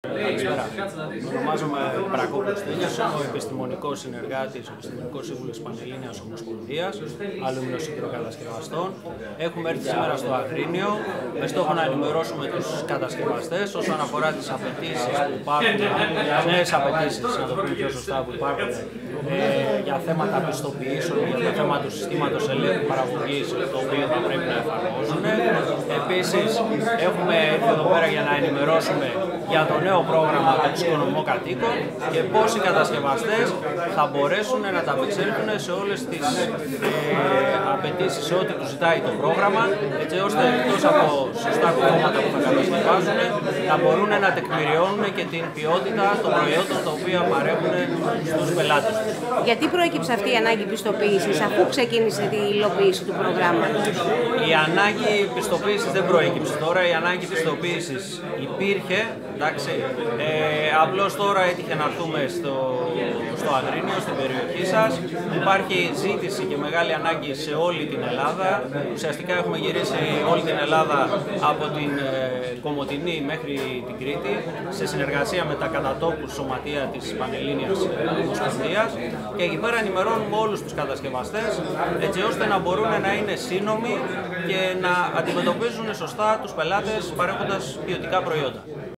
Καλησπέρα. Ονομάζομαι Μπρακόπουλο Τέλεια, είμαι ο επιστημονικός συνεργάτης, ο επιστημονικό σύμβουλο της Πανελλήνιας Ομοσπονδίας Αλουμινοσυγκροκατασκευαστών. Έχουμε έρθει σήμερα στο Αγρίνιο με στόχο να ενημερώσουμε τους κατασκευαστές όσον αφορά τις απαιτήσεις που υπάρχουν, τις νέες απαιτήσεις, να το πούμε πιο σωστά, που υπάρχουν ε, για θέματα πιστοποιήσεων, για το θέμα του συστήματος ελέγχου παραγωγής, το οποίο θα πρέπει να εφαρμόζουν. Επίσης, έχουμε έρθει εδώ πέρα για να ενημερώσουμε για το νέο πρόγραμμα τους εξοικονομώ κατοίκων και πώς οι κατασκευαστές θα μπορέσουν να τα απεξέλθουν σε όλες τις ε, απαιτήσεις, σε ό,τι τους ζητάει το πρόγραμμα, έτσι ώστε εκτός από σωστά κόμματα που θα κατασκευάσουν, θα μπορούν να τεκμηριώνουν και την ποιότητα των προϊόντων τα οποία παρέχουν στους πελάτες τους. Γιατί προέκυψε αυτή η ανάγκη πιστοποίησης αφού ξεκίνησε τη υλοποίηση του προγράμματος; Η ανάγκη πιστοποίησης δεν προέκυψε τώρα, η ανάγκη πιστοποίησης υπήρχε, εντάξει, ε, απλώς τώρα έτυχε να έρθουμε στο, στο Αγρίνιο, στην περιοχή σας. Υπάρχει ζήτηση και μεγάλη ανάγκη σε όλη την Ελλάδα. Ουσιαστικά έχουμε γυρίσει όλη την Ελλάδα από την ε, Κομωτινή μέχρι την Κρήτη σε συνεργασία με τα κατατόπους σωματεία της Πανελλήνιας Ομοσπονδίας και εκεί πέρα ενημερώνουμε όλους τους κατασκευαστές έτσι ώστε να μπορούν να είναι σύνομοι και να αντιμετωπίζουν σωστά τους πελάτες παρέχοντας ποιοτικά προϊόντα.